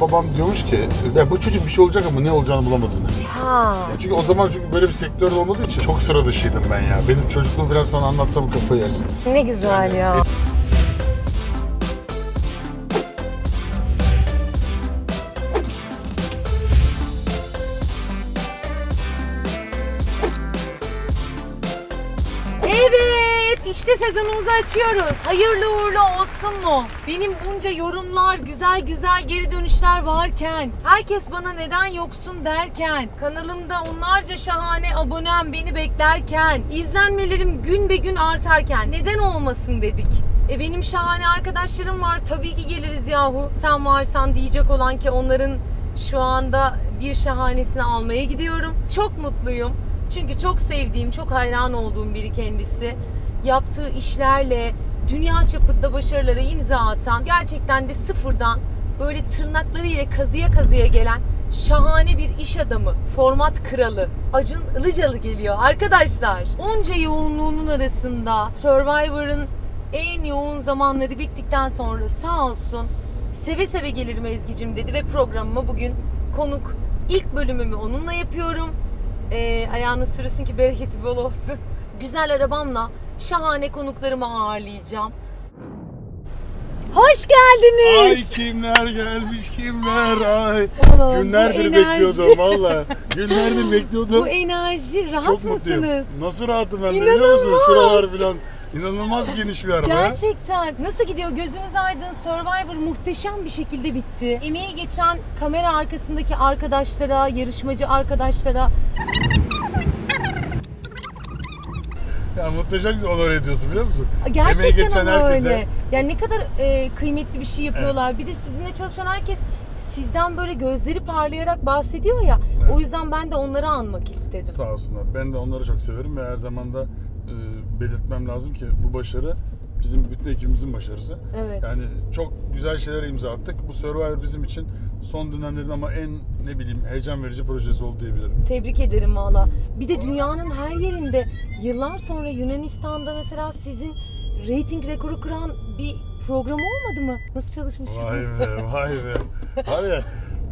Babam diyormuş ki ya bu çocuk bir şey olacak ama ne olacağını bulamadım demiş. Ha. Çünkü o zaman çünkü böyle bir sektörde olmadığı için çok sıra dışıydım ben ya. Benim çocukluğumu falan sana anlatsam kafayı yersin. Ne güzel ya. Evet, sezonumuzu açıyoruz. Hayırlı uğurlu olsun mu? Benim bunca yorumlar, güzel güzel geri dönüşler varken, herkes bana neden yoksun derken, kanalımda onlarca şahane abonem beni beklerken, izlenmelerim gün be gün artarken neden olmasın dedik. E benim şahane arkadaşlarım var. Tabii ki geliriz yahu. Sen varsan diyecek olan ki onların şu anda bir şahanesini almaya gidiyorum. Çok mutluyum. Çünkü çok sevdiğim, çok hayran olduğum biri kendisi. Yaptığı işlerle dünya çapında başarılara imza atan, gerçekten de sıfırdan böyle tırnaklarıyla kazıya kazıya gelen şahane bir iş adamı, format kralı Acun Ilıcalı geliyor arkadaşlar. Onca yoğunluğunun arasında Survivor'ın en yoğun zamanları bittikten sonra sağ olsun seve seve gelirim Ezgi'cim dedi ve programıma bugün konuk. ilk bölümümü onunla yapıyorum. Ee, ayağını sürüsün ki bereketi bol olsun. Güzel arabamla şahane konuklarımı ağırlayacağım. Hoş geldiniz. Ay kimler gelmiş kimler ay. Oğlum, Günlerdir enerji- bekliyordum valla. Günlerdir bekliyordum. Bu enerji rahat Çok mutluyum. mısınız? Nasıl rahatım ben de biliyor musun? İnanılmaz. Şuralar falan inanılmaz geniş bir araba. Gerçekten. Nasıl gidiyor? Gözünüz aydın. Survivor muhteşem bir şekilde bitti. Emeği geçen kamera arkasındaki arkadaşlara, yarışmacı arkadaşlara Ya muhteşem bir onur ediyorsun biliyor musun? Emeği gerçekten geçen ama herkese. öyle. Yani ne kadar e, kıymetli bir şey yapıyorlar. Bir de sizinle çalışan herkes sizden böyle gözleri parlayarak bahsediyor ya. Evet. O yüzden ben de onları anmak istedim. Sağ olsunlar. Ben de onları çok severim ve her zaman da e, belirtmem lazım ki bu başarı bizim bütün ekibimizin başarısı. Evet. Yani çok güzel şeylere imza attık. Bu Survivor bizim için son dönemlerin ama en ne bileyim heyecan verici projesi oldu diyebilirim. Tebrik ederim valla. Bir de dünyanın her yerinde yıllar sonra Yunanistan'da mesela sizin reyting rekoru kıran bir program olmadı mı? Nasıl çalışmışım? Vay be, vay be. Var ya,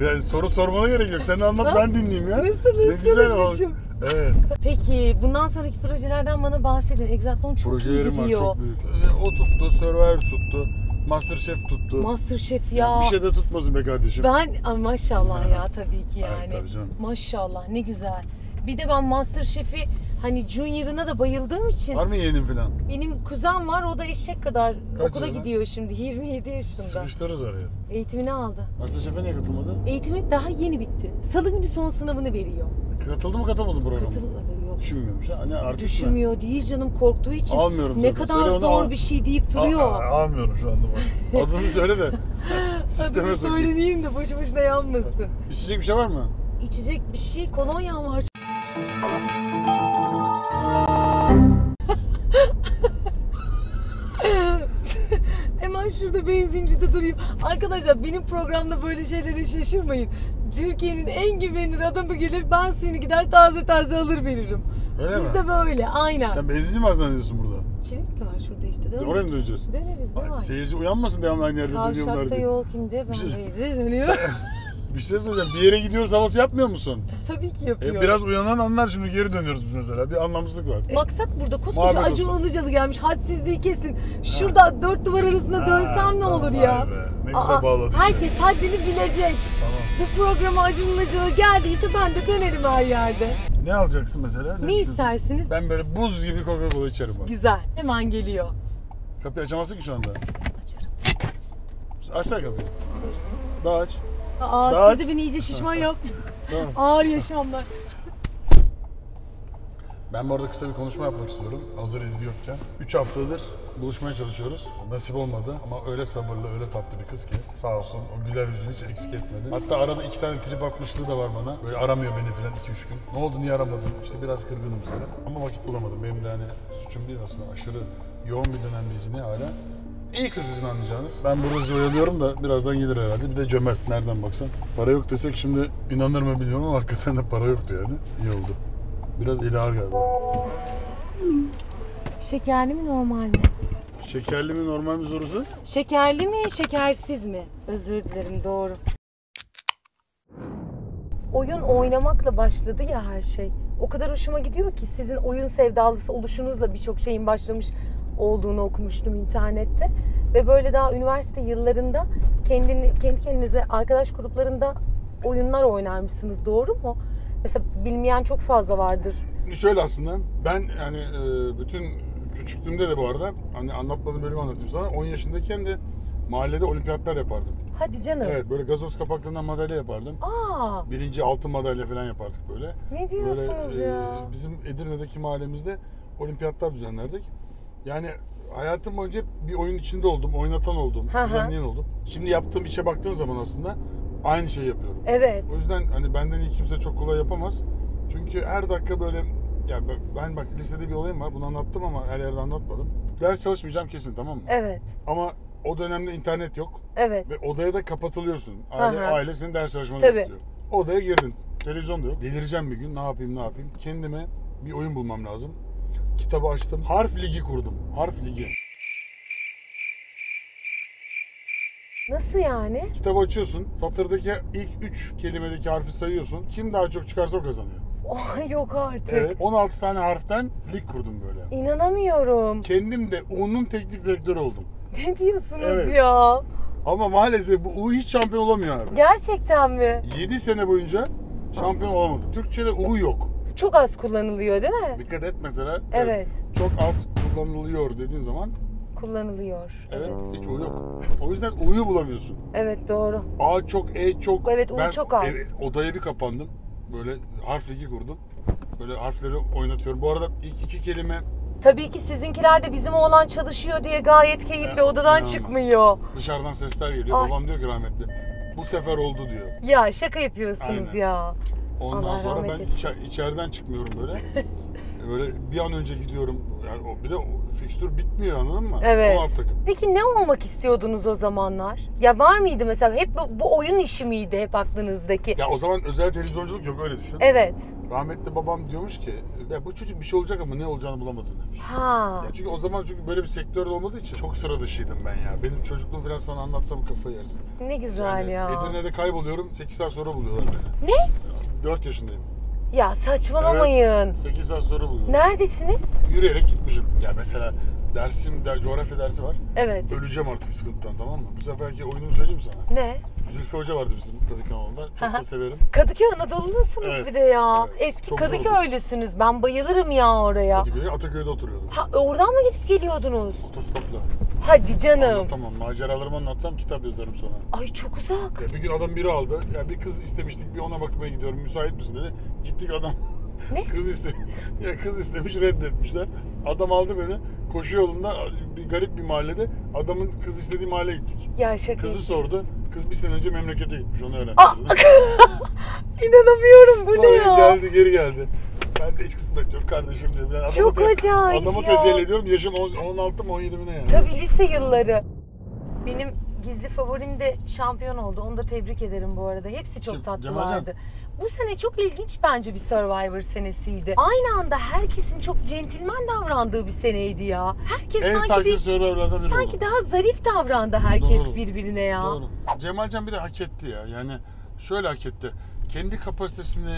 yani soru sormana gerek yok. Sen anlat ben dinleyeyim ya. Nasıl, nasıl Ne güzel çalışmışım? Evet. Peki bundan sonraki projelerden bana bahsedin. Exatlon çok iyi Projelerim var gidiyor. çok büyük. O tuttu, Survivor tuttu, Masterchef tuttu. Masterchef ya. Bir şey de tutmasın be kardeşim. Ben Ay maşallah ya tabii ki Ay, yani. tabii canım. Maşallah ne güzel. Bir de ben Masterchef'i hani Junior'ına da bayıldığım için Var mı yeğenin falan? benim kuzen var o da eşek kadar Kaç okula yaşında? gidiyor şimdi 27 yaşında. Sıkıştırırız oraya. Eğitimini aldı. Masterchef'e niye katılmadı? Eğitimi daha yeni bitti. Salı günü son sınavını veriyor. Katıldı mı katılmadı mı programa? Katılmadı yok. Düşünmüyormuş ha. Hani mi? Düşünmüyor değil canım korktuğu için. Almıyorum Ne zaten. kadar Söyle onu zor al. bir şey deyip Aa, duruyor. aa, almıyorum şu anda bak. Adını söyle de. Sisteme Adını sokayım. söylemeyeyim de boşu boşuna yanmasın. İçecek bir şey var mı? İçecek bir şey kolonyam var. Hemen şurada benzincide durayım. Arkadaşlar benim programda böyle şeylere şaşırmayın. Türkiye'nin en güvenilir adamı gelir ben suyunu gider taze taze alır veririm. Öyle mi? Bizde böyle aynen. Sen benzinci mi var zannediyorsun burada? Çilek de var şurada işte. Dön. Oraya mı döneceğiz? Döneriz ne var? seyirci uyanmasın devamlı aynı yerde dönüyorlar Kavşakta diye. yol kimde? Bir şey- Bendeydi. Dönüyor. Bir şey söyleyeceğim. Bir yere gidiyoruz havası yapmıyor musun? Tabii ki E, yapıyor. biraz uyanan anlar şimdi geri dönüyoruz biz mesela. Bir anlamsızlık var. Maksat burada koskoca Muhabbet Acun olsun. Ilıcalı gelmiş. Hadsizliği kesin. Şurada dört duvar arasında dönsem ne olur ya? Vay be, Ne güzel Aa, bağladın. herkes haddini bilecek. Tamam. Bu programa Acun Ilıcalı geldiyse ben de dönerim her yerde. Ne alacaksın mesela? Ne istiyorsun? istersiniz? Ben böyle buz gibi Coca-Cola içerim bak. Güzel. Hemen geliyor. Kapıyı açamazsın ki şu anda. Açarım. Açsana kapıyı. Daha aç. Aa, Daha siz de aç. beni iyice şişman yaptınız. Tamam. Ağır yaşamlar. Ben bu arada kısa bir konuşma yapmak istiyorum. Hazır Ezgi yokken. 3 haftadır buluşmaya çalışıyoruz. Nasip olmadı ama öyle sabırlı, öyle tatlı bir kız ki sağ olsun o güler yüzünü hiç eksik etmedi. Hatta arada iki tane trip atmışlığı da var bana. Böyle aramıyor beni falan 2-3 gün. Ne oldu niye aramadın? İşte biraz kırgınım size. Ama vakit bulamadım. Benim de hani suçum değil aslında. Aşırı yoğun bir dönemdeyiz yine hala. İyi kız sizin anlayacağınız. Ben burada sizi oyalıyorum da birazdan gelir herhalde. Bir de cömert nereden baksan. Para yok desek şimdi inanır mı bilmiyorum ama hakikaten de para yoktu yani. İyi oldu. Biraz eli ağır galiba. Şekerli mi normal mi? Şekerli mi normal mi sorusu? Şekerli mi şekersiz mi? Özür dilerim doğru. oyun oynamakla başladı ya her şey. O kadar hoşuma gidiyor ki sizin oyun sevdalısı oluşunuzla birçok şeyin başlamış olduğunu okumuştum internette. Ve böyle daha üniversite yıllarında kendini, kendi kendinize arkadaş gruplarında oyunlar oynarmışsınız doğru mu? Mesela bilmeyen çok fazla vardır. Şöyle aslında ben yani e, bütün küçüklüğümde de bu arada hani anlatmadığım bölümü anlatayım sana. 10 yaşındayken de mahallede olimpiyatlar yapardım. Hadi canım. Evet böyle gazoz kapaklarından madalya yapardım. Aa, Birinci altın madalya falan yapardık böyle. ne diyorsunuz Böyle, e, ya? bizim Edirne'deki mahallemizde olimpiyatlar düzenlerdik. Yani hayatım boyunca bir oyun içinde oldum, oynatan oldum, düzenleyen oldum. Şimdi yaptığım işe baktığın zaman aslında aynı şeyi yapıyorum. Evet. O yüzden hani benden iyi kimse çok kolay yapamaz. Çünkü her dakika böyle ya ben- bak lisede bir olayım var. Bunu anlattım ama her yerde anlatmadım. Ders çalışmayacağım kesin tamam mı? Evet. Ama o dönemde internet yok Evet. ve odaya da kapatılıyorsun. Aile, hı. aile senin ders çalışmanı Tabii. bekliyor. Odaya girdin. Televizyon da yok. Delireceğim bir gün. Ne yapayım ne yapayım. Kendime bir oyun bulmam lazım. Kitabı açtım. Harf ligi kurdum. Harf ligi. Nasıl yani? Kitabı açıyorsun. Satırdaki ilk 3 kelimedeki harfi sayıyorsun. Kim daha çok çıkarsa o kazanıyor. Oh, yok artık. Evet. 16 tane harften lig kurdum böyle. İnanamıyorum. Kendim de U'nun teknik direktörü oldum. Ne diyorsunuz Evet. ya? Ama maalesef bu U hiç şampiyon olamıyor abi. Gerçekten mi? 7 sene boyunca şampiyon olamadı. Türkçe'de U yok. Çok az kullanılıyor değil mi? Dikkat et mesela. Evet. Çok az kullanılıyor dediğin zaman Kullanılıyor. evet, hiç U yok. O yüzden U'yu bulamıyorsun. Evet doğru. A çok, E çok. Evet, U çok az. eve- odaya bir kapandım. Böyle harf ligi kurdum. Böyle harfleri oynatıyorum. Bu arada ilk iki kelime Tabii ki sizinkiler de bizim oğlan çalışıyor diye gayet keyifli Ya, odadan inanılmaz. çıkmıyor. dışarıdan sesler geliyor. Ay. Babam diyor ki rahmetli. Bu sefer oldu diyor. Ya şaka yapıyorsunuz Aynen. ya. Ondan Allah sonra ben etsin. içe- içeriden çıkmıyorum böyle. böyle bir an önce gidiyorum. Yani o, bir de o fikstür bitmiyor anladın mı? Evet. 16 takım. Peki ne olmak istiyordunuz o zamanlar? Ya var mıydı mesela hep bu, bu oyun işi miydi hep aklınızdaki? Ya o zaman özel televizyonculuk yok öyle düşün. Evet. Rahmetli babam diyormuş ki ya bu çocuk bir şey olacak ama ne olacağını bulamadı demiş. Ha. Ya çünkü o zaman çünkü böyle bir sektörde olmadığı için çok sıra dışıydım ben ya. Benim çocukluğum falan sana anlatsam kafayı yersin. Ne güzel Yani ya. Edirne'de kayboluyorum 8 saat sonra buluyorlar beni. Ne? 4 yaşındayım. Ya saçmalamayın. 8 saat sonra buluyorlar. Neredesiniz? Yürüyerek gitmişim. Ya mesela dersim, der, coğrafya dersi var. Evet. Öleceğim artık sıkıntıdan tamam mı? Bu seferki oyunumu söyleyeyim mi sana. Ne? Zülfü Hoca vardı bizim Kadıköy kanalında. Çok Aha. da severim. Kadıköy Anadolu'lusunuz Evet, bir de ya. evet. Eski Çok Kadıköylüsünüz. Ben bayılırım ya oraya. Kadıköy'de, Ataköy'de oturuyordum. Ha oradan mı gidip geliyordunuz? Otostopla. Hadi canım. Anlatamam. Maceralarımı anlatsam kitap yazarım sana. Ay çok uzak. Ya bir gün adam biri aldı. Ya bir kız istemiştik bir ona bakmaya gidiyorum. Müsait misin dedi. Gittik adam. Ne? Kız iste ya kız istemiş reddetmişler. Adam aldı beni. Koşu yolunda bir garip bir mahallede adamın kız istediği mahalleye gittik. Ya şaka. Kızı yapıyorsun. sordu. Kız bir sene önce memlekete gitmiş onu öğrendi. Aa, İnanamıyorum bu ne ya? geldi geri geldi. Ben de hiç kısmet yok kardeşim dedim. Yani adamı Çok te- acayip Adamı ya. teselli ediyorum. Yaşım on- 16 mı 17 mi ne yani? Tabii lise yılları. Benim gizli favorim de şampiyon oldu. Onu da tebrik ederim bu arada. Hepsi çok tatlılardı. Bu sene çok ilginç bence bir Survivor senesiydi. Aynı anda herkesin çok centilmen davrandığı bir seneydi ya. Herkes En sanki bir Survivor'lardan biri sanki oldu. daha zarif davrandı herkes Doğru. birbirine ya. Doğru. Cemalcan bir de hak etti ya. Yani şöyle hak etti. Kendi kapasitesini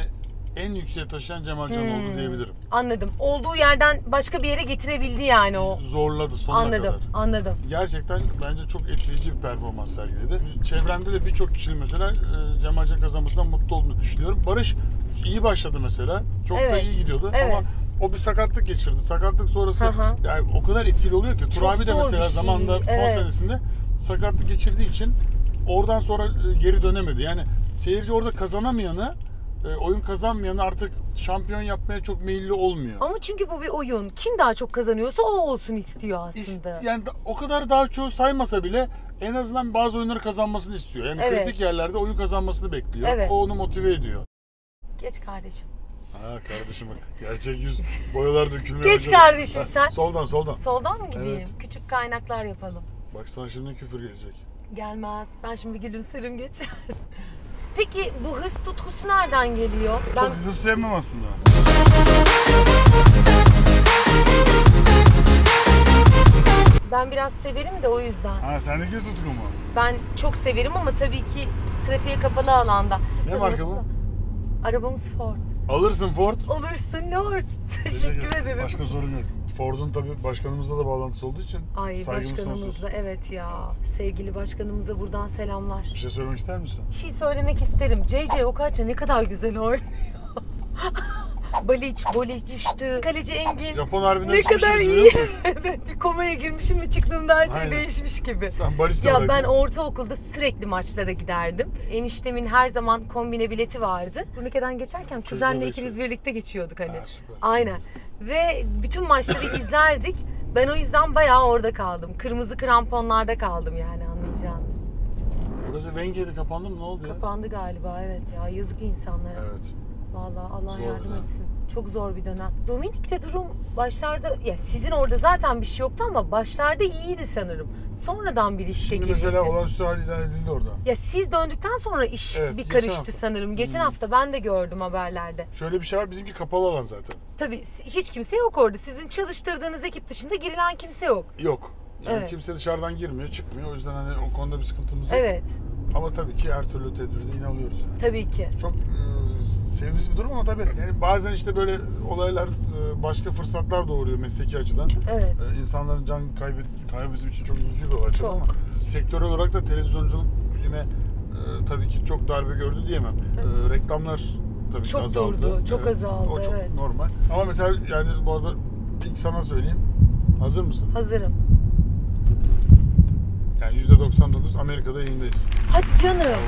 en yükseğe taşıyan Cemalcan Hmm. oldu diyebilirim. Anladım. Olduğu yerden başka bir yere getirebildi yani o. Zorladı sonuna Anladım. kadar. Anladım. Gerçekten bence çok etkileyici bir performans sergiledi. Çevremde de birçok kişinin mesela e, Cemalcan kazanmasından mutlu olduğunu düşünüyorum. Barış iyi başladı mesela. Çok da Evet. iyi gidiyordu Evet. ama o bir sakatlık geçirdi. Sakatlık sonrası Hı hı. yani o kadar etkili oluyor ki. Turabi de zor mesela bir şey. zamanında son Evet. senesinde sakatlık geçirdiği için oradan sonra e, geri dönemedi. Yani seyirci orada kazanamayanı e, oyun kazanmayanı artık şampiyon yapmaya çok meyilli olmuyor. Ama çünkü bu bir oyun. Kim daha çok kazanıyorsa o olsun istiyor İst- aslında. yani da- o kadar daha çoğu saymasa bile en azından bazı oyunları kazanmasını istiyor. Yani Evet. kritik yerlerde oyun kazanmasını bekliyor. Evet. O onu motive ediyor. Geç kardeşim. Ha kardeşim bak gerçek yüz boyalar dökülmeye Geç kardeşim Ha, sen. Soldan soldan. Soldan mı gideyim? Evet. Küçük kaynaklar yapalım. Bak sana şimdi küfür gelecek. Gelmez. Ben şimdi gülümserim geçer. Peki bu hız tutkusu nereden geliyor? Ben Çok hız sevmem aslında. ben biraz severim de o yüzden. Ha sendeki tutku mu? Ben çok severim ama tabii ki trafiğe kapalı alanda. Ne marka bu? Arabamız Ford. Alırsın Ford. Olursun Lord. Teşekkür ederim. Başka sorun yok. Ford'un tabii başkanımızla da bağlantısı olduğu için Ay saygımız başkanımızla sonsuz. evet ya. Sevgili başkanımıza buradan selamlar. Bir şey söylemek ister misin? Bir şey söylemek isterim. JJ Okocha ne kadar güzel oynuyor. Baliç, Boliç düştü. Kaleci Engin. Japon harbinden Ne kadar iyi. evet, komaya girmişim ve çıktığımda her şey Aynen. değişmiş gibi. Sen barista Ya ben ortaokulda sürekli maçlara giderdim. Eniştemin her zaman kombine bileti vardı. Turnike'den geçerken kuzenle ikimiz birlikte geçiyorduk hani. Ha, süper. Aynen. Ve bütün maçları izlerdik. Ben o yüzden bayağı orada kaldım. Kırmızı kramponlarda kaldım yani anlayacağınız. Burası Wenge'de kapandı mı? Ne oldu ya? Kapandı galiba evet. Ya yazık insanlara. Evet. Vallahi Allah Zor yardım dönem. etsin. Çok zor bir dönem. Dominik'te durum başlarda ya sizin orada zaten bir şey yoktu ama başlarda iyiydi sanırım. Sonradan bir riske Şimdi mesela olağanüstü hal ilan edildi orada. Ya siz döndükten sonra iş Evet, bir geçen karıştı hafta. sanırım. Geçen Hmm. hafta ben de gördüm haberlerde. Şöyle bir şey var bizimki kapalı alan zaten. Tabii hiç kimse yok orada. Sizin çalıştırdığınız ekip dışında girilen kimse yok. Yok. Yani Evet. kimse dışarıdan girmiyor, çıkmıyor. O yüzden hani o konuda bir sıkıntımız yok. Evet. Ama tabii ki her türlü tedbirde yine alıyoruz yani. Tabii ki. Çok e, sevimsiz bir durum ama tabii yani bazen işte böyle olaylar e, başka fırsatlar doğuruyor mesleki açıdan. Evet. E, insanların can kaybı, kaybı bizim için çok üzücü bir olay ama sektörel olarak da televizyonculuk yine e, tabii ki çok darbe gördü diyemem. E, reklamlar tabii Çok ki azaldı. durdu, çok azaldı, O çok evet. normal. Ama mesela yani bu arada ilk sana söyleyeyim. Hazır mısın? Hazırım. Yani %99 Amerika'da yayındayız. Hadi canım.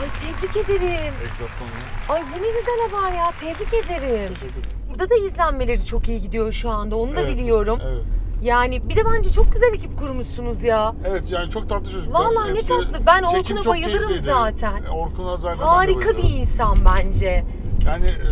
Ay tebrik ederim. Exapton'la. Ay bu ne güzel haber ya. Tebrik ederim. Teşekkür ederim. Burada da izlenmeleri çok iyi gidiyor şu anda. Onu da Evet, biliyorum. Evet. Yani bir de bence çok güzel ekip kurmuşsunuz ya. Evet yani çok tatlı çocuklar. Vallahi ne tatlı. Ben çekim Orkun'a çok bayılırım keyifliydi. zaten. Orkun'a zaten ben de Harika bir insan bence. Yani e,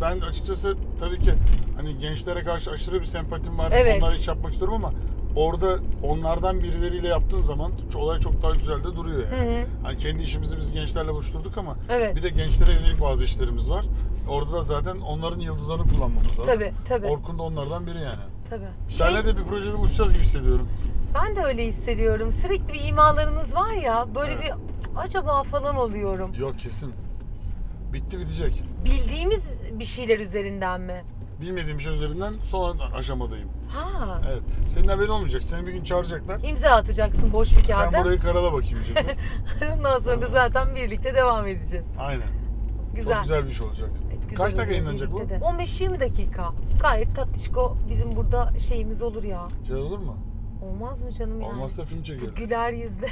ben açıkçası tabii ki hani gençlere karşı aşırı bir sempatim var. Evet. Onlarla iş yapmak istiyorum ama orada onlardan birileriyle yaptığın zaman olay çok daha güzel de duruyor yani. Hı hı. Hani kendi işimizi biz gençlerle buluşturduk ama Evet. bir de gençlere yönelik bazı işlerimiz var. Orada da zaten onların yıldızlarını kullanmamız lazım. Tabii tabii. Orkun da onlardan biri yani. tabii. Senle Şey, de bir projede buluşacağız gibi hissediyorum. ben de öyle hissediyorum. Sürekli bir imalarınız var ya. Böyle Evet. bir acaba falan oluyorum. Yok kesin. Bitti bitecek. Bildiğimiz bir şeyler üzerinden mi? Bilmediğim bir şey üzerinden son aşamadayım. Ha. Evet. Senin haberin olmayacak. Seni bir gün çağıracaklar. İmza atacaksın boş bir Sen kağıda. burayı karala bakayım diyecekler. Ondan sonra da zaten birlikte devam edeceğiz. Aynen. Güzel. Çok güzel bir iş olacak. Evet, güzel Kaç dakika yayınlanacak bu? birlikte de. 15-20 dakika. Gayet tatlışko bizim burada şeyimiz olur ya. Şey olur mu? Olmaz mı canım yani? Olmazsa film çekelim. güler yüzde.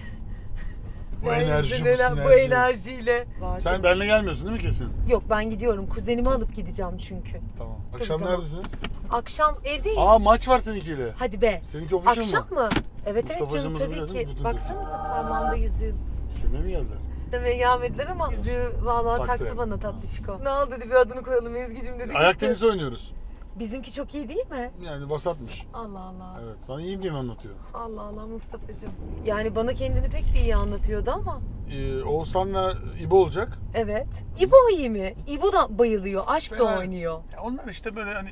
Bu enerji, bu sinerji. bu enerjiyle. Var Sen çok- benimle gelmiyorsun değil mi kesin? Yok ben gidiyorum. Kuzenimi alıp gideceğim çünkü. Tamam. Akşam güzel. neredesiniz? Akşam evdeyiz. Aa maç var seninkiyle. Hadi be. Seninki official Akşam mı? mı? Evet evet canım tabii ki. Baksanıza parmağımda yüzüğüm. İstemeye mi geldiler? İstemeye gelmediler ama yüzüğü vallahi Taktı taktı bana tatlışko. Ne oldu dedi bir adını koyalım Ezgi'cim dedi. Ayak tenisi oynuyoruz. Bizimki çok iyi değil mi? Yani vasatmış. Allah Allah. Evet. Sana iyiyim diye mi anlatıyor? Allah Allah Mustafa'cığım. Yani bana kendini pek bir iyi anlatıyordu ama. Ee, Oğuzhan'la İbo olacak. Evet. İbo iyi mi? İbo da bayılıyor. Aşk da Fena- oynuyor. Ya onlar işte böyle hani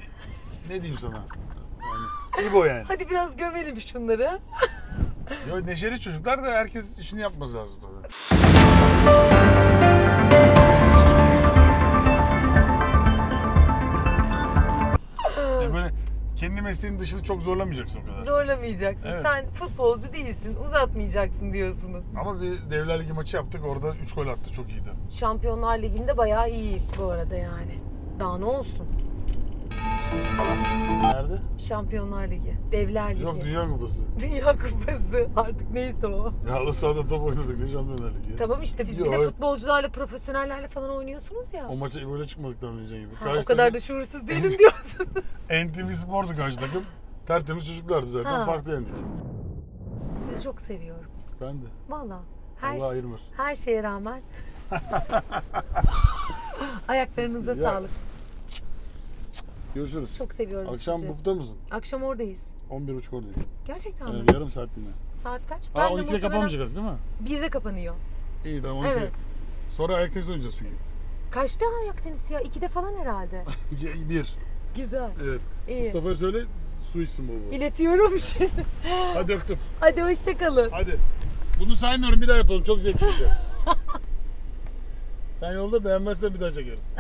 ne diyeyim sana? Yani İbo yani. Hadi biraz gömelim şunları. Yo, neşeli çocuklar da herkes işini yapması lazım tabii. Kendi mesleğinin dışını çok zorlamayacaksın o kadar. Zorlamayacaksın. Evet. Sen futbolcu değilsin. Uzatmayacaksın diyorsunuz. Ama bir Devler Ligi maçı yaptık orada 3 gol attı çok iyiydi. Şampiyonlar Ligi'nde bayağı iyi bu arada yani. Daha ne olsun? Nerede? Şampiyonlar Ligi. Devler Ligi. Yok Dünya Kupası. Dünya Kupası. Artık neyse o. Ya halı sahada top oynadık ne Şampiyonlar Ligi. Tamam işte siz bir de futbolcularla, profesyonellerle falan oynuyorsunuz ya. O maça böyle çıkmadıktan önce gibi. Ha, o kadar da şuursuz değilim diyorsun. NTV Spor'du karşı takım. Tertemiz çocuklardı zaten. Ha. Farklı yendik. Sizi çok seviyorum. Ben de. Valla. Her, Allah ayırmasın. her şeye rağmen. Ayaklarınıza Ya, sağlık. Görüşürüz. Çok seviyorum Akşam sizi. bupta mısın? Akşam oradayız. 11.30 oradayım. Gerçekten mi? Yani yarım saat dinle. Saat kaç? De 12'de muhtemelen kapanmayacak değil mi? 1'de kapanıyor. İyi tamam 12. Evet. Sonra ayak tenisi oynayacağız çünkü. Kaçta ayak tenisi ya? 2'de falan herhalde. Bir. Güzel. Evet. İyi. Mustafa'ya söyle su içsin bol. İletiyorum şimdi. Hadi öptüm. Hadi hoşçakalın. Hadi. Bunu saymıyorum bir daha yapalım. Çok zevkliydi. Sen yolda beğenmezsen bir daha çekeriz.